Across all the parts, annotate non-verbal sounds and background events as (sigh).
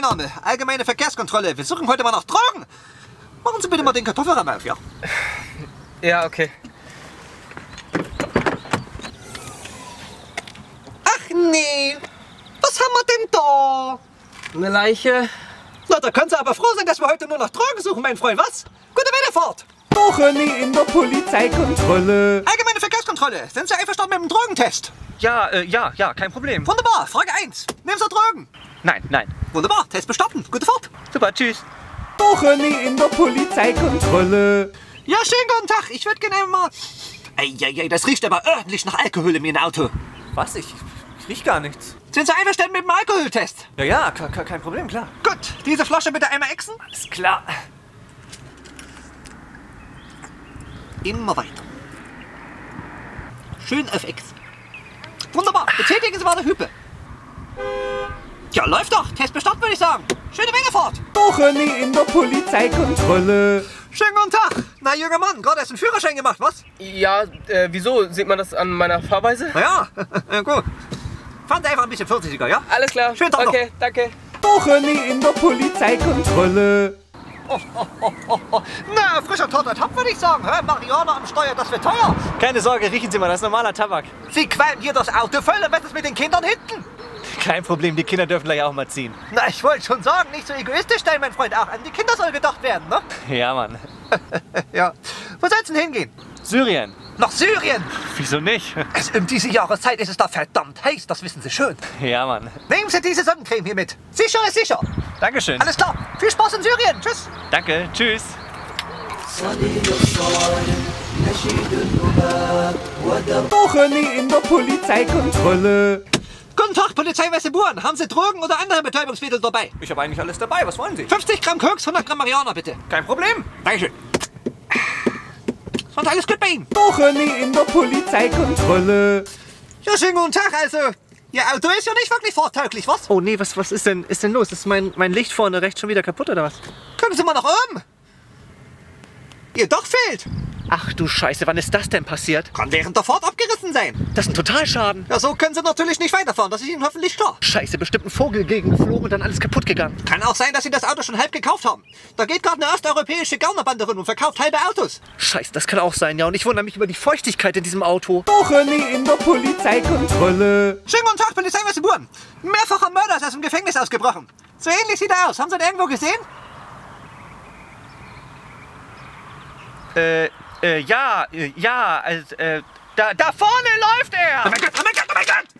mein Name. Allgemeine Verkehrskontrolle. Wir suchen heute mal nach Drogen. Machen Sie bitte mal den Kartoffelrahmen auf, ja? Ja, okay. Ach nee. Was haben wir denn da? Eine Leiche. Na, da können Sie aber froh sein, dass wir heute nur nach Drogen suchen, mein Freund. Was? Gute Weiterfahrt. Doch nie in der Polizeikontrolle. Allgemeine Verkehrskontrolle. Sind Sie einverstanden mit dem Drogentest? Ja, äh, ja, ja, kein Problem. Wunderbar. Frage 1. Nehmen Sie Drogen? Nein, nein. Wunderbar. Test bestanden. Gute Fahrt. Super, tschüss. Doch nie in der Polizeikontrolle. Ja, schönen guten Tag. Ich würde gerne mal... Eieiei, das riecht aber ordentlich nach Alkohol in Ihrem Auto. Was? Ich, ich riech gar nichts. Sind Sie einverstanden mit dem Alkoholtest? Ja, ja, ke- ke- kein Problem, klar. Gut. Diese Flasche bitte einmal exen. Alles klar. Immer weiter. Schön auf Ex. Wunderbar. Betätigen Sie mal die Hüppe. Ja, läuft doch. Test bestanden, würde ich sagen. Schöne Weiterfahrt. Doch nie in der Polizeikontrolle. Schönen guten Tag. Na, junger Mann, gerade erst einen Führerschein gemacht, was? Ja, äh, wieso? Sieht man das an meiner Fahrweise? Na ja, (laughs) gut. Fahren Sie einfach ein bisschen 40er, ja? Alles klar. Schönen Tag noch. Okay, danke. Doch nie in der Polizeikontrolle. (laughs) Na, frischer Torte Tab, würde ich sagen. Hä? Marihuana am Steuer, das wird teuer. Keine Sorge, riechen Sie mal, das ist normaler Tabak. Sie qualmen hier das Auto voll, dann wird es mit den Kindern hinten. Kein Problem, die Kinder dürfen gleich auch mal ziehen. Na, ich wollte schon sagen, nicht so egoistisch sein, mein Freund. Auch an die Kinder soll gedacht werden, ne? Ja, Mann. (laughs) Ja. Wo soll's denn hingehen? Syrien. Nach Syrien. Wieso nicht? Es, um diese Jahreszeit ist es da verdammt heiß, das wissen Sie schön. Ja, Mann. Nehmen Sie diese Sonnencreme hier mit. Sicher ist sicher. Dankeschön. Alles klar. Viel Spaß in Syrien. Tschüss. Danke, tschüss. Doch nie in der Polizeikontrolle. Guten Tag, Polizeiweste Buren. Haben Sie Drogen oder andere Betäubungsmittel dabei? Ich habe eigentlich alles dabei, was wollen Sie? 50 Gramm Koks, 100 Gramm Marihuana, bitte. Kein Problem. Dankeschön. Sonst alles gut bei Ihnen? Doch nie in der Polizeikontrolle. Ja, schönen guten Tag. Also, Ihr Auto ist ja nicht wirklich fahrtauglich, was? Oh nee, was, was ist denn, ist denn los? Ist mein, mein Licht vorne rechts schon wieder kaputt oder was? Gucken Sie mal nach oben. Ihr Dach fehlt. Ach du Scheiße, wann ist das denn passiert? Kann während der Fahrt abgerissen sein. Das ist ein Totalschaden. Ja, so können Sie natürlich nicht weiterfahren. Das ist Ihnen hoffentlich klar. Scheiße, bestimmt ein Vogel gegengeflogen und dann alles kaputt gegangen. Kann auch sein, dass Sie das Auto schon halb gekauft haben. Da geht gerade eine osteuropäische Gaunerbande rum und verkauft halbe Autos. Scheiße, das kann auch sein, ja. Und ich wundere mich über die Feuchtigkeit in diesem Auto. Doch nie in der Polizeikontrolle. Schönen guten Tag, Polizeiweste Buren. Mehrfacher Mörder ist aus dem Gefängnis ausgebrochen. So ähnlich sieht er aus. Haben Sie ihn irgendwo gesehen? Äh, äh, ja, äh, ja, also, äh, da, da vorne läuft er! Oh mein Gott, oh mein Gott, oh mein Gott!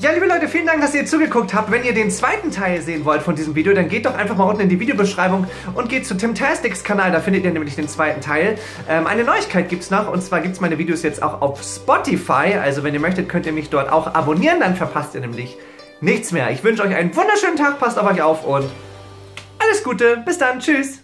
Ja, liebe Leute, vielen Dank, dass ihr zugeguckt habt. Wenn ihr den zweiten Teil sehen wollt von diesem Video, dann geht doch einfach mal unten in die Videobeschreibung und geht zu Timtastics Kanal. Da findet ihr nämlich den zweiten Teil. Ähm, eine Neuigkeit gibt's noch und zwar gibt's meine Videos jetzt auch auf Spotify. Also wenn ihr möchtet, könnt ihr mich dort auch abonnieren. Dann verpasst ihr nämlich nichts mehr. Ich wünsche euch einen wunderschönen Tag. Passt auf euch auf und alles Gute. Bis dann. Tschüss.